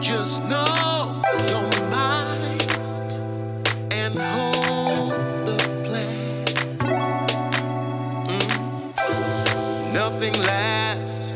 Just know your mind and hold the plan. Mm. Nothing lasts.